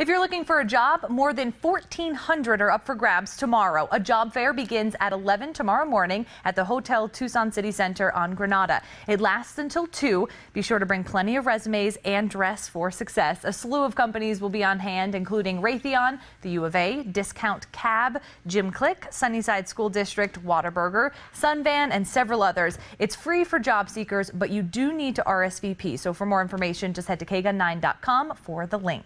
If you're looking for a job, more than 1,400 are up for grabs tomorrow. A job fair begins at 11 tomorrow morning at the Hotel Tucson City Center on Granada. It lasts until 2. Be sure to bring plenty of resumes and dress for success. A slew of companies will be on hand, including Raytheon, the U of A, Discount Cab, Jim Click, Sunnyside School District, Whataburger, Sunvan, and several others. It's free for job seekers, but you do need to RSVP. So for more information, just head to kgun9.com for the link.